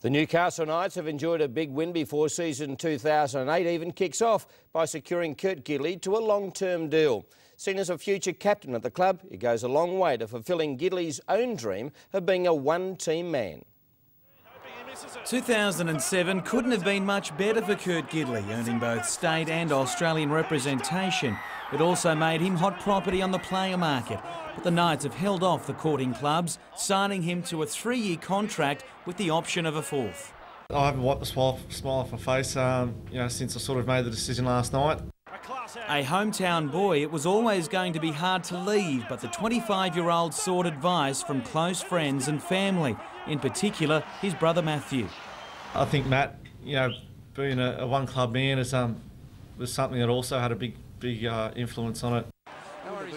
The Newcastle Knights have enjoyed a big win before season 2008 even kicks off by securing Kurt Gidley to a long-term deal. Seen as a future captain at the club, it goes a long way to fulfilling Gidley's own dream of being a one-team man. 2007 couldn't have been much better for Kurt Gidley, earning both state and Australian representation. It also made him hot property on the player market. But the Knights have held off the courting clubs, signing him to a three-year contract with the option of a fourth. I haven't wiped the smile, smile off my face um, you know, since I sort of made the decision last night. A hometown boy, it was always going to be hard to leave, but the 25-year-old sought advice from close friends and family, in particular his brother Matthew. I think Matt, you know, being a, a one-club man is um, was something that also had a big, big uh, influence on it.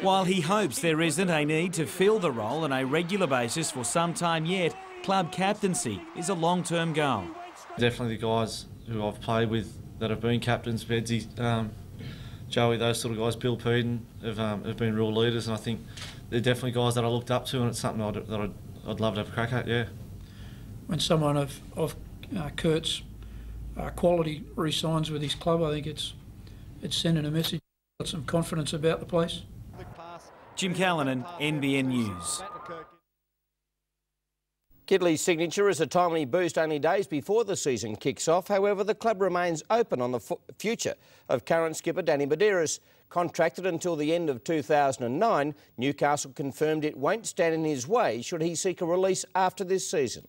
While he hopes there isn't a need to fill the role on a regular basis for some time yet, club captaincy is a long-term goal. Definitely the guys who I've played with that have been captains, Bedsy, um, Joey, those sort of guys, Bill Peden, have, um, have been real leaders, and I think they're definitely guys that I looked up to, and it's something I'd, that I'd, I'd love to have a crack at, yeah. When someone of, of uh, Kurt's uh, quality re-signs with his club, I think it's, it's sending a message, got some confidence about the place. Jim Callanan, NBN News. Gidley's signature is a timely boost only days before the season kicks off. However, the club remains open on the future of current skipper Danny Buderus. Contracted until the end of 2009, Newcastle confirmed it won't stand in his way should he seek a release after this season.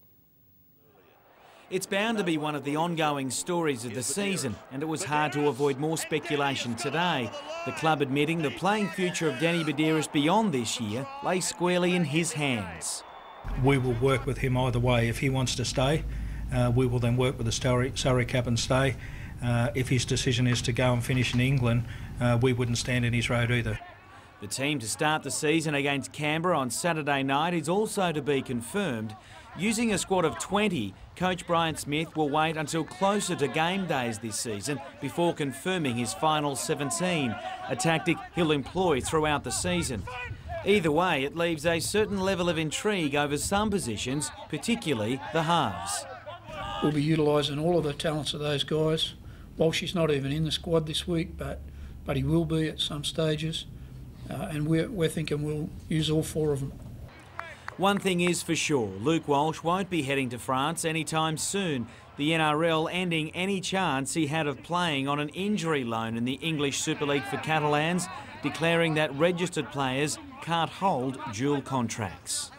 It's bound to be one of the ongoing stories of the season, and it was hard to avoid more speculation today. The club admitting the playing future of Danny Buderus beyond this year lay squarely in his hands. We will work with him either way. If he wants to stay, uh, we will then work with the salary, salary cap and stay. Uh, if his decision is to go and finish in England, uh, we wouldn't stand in his road either. The team to start the season against Canberra on Saturday night is also to be confirmed. Using a squad of 20, coach Brian Smith will wait until closer to game days this season before confirming his final 17, a tactic he'll employ throughout the season. Either way, it leaves a certain level of intrigue over some positions, particularly the halves. We'll be utilising all of the talents of those guys. Walsh not even in the squad this week, but, but he will be at some stages. Uh, and we're, we're thinking we'll use all four of them. One thing is for sure, Luke Walsh won't be heading to France anytime soon. The NRL ending any chance he had of playing on an injury loan in the English Super League for Catalans, declaring that registered players can't hold dual contracts.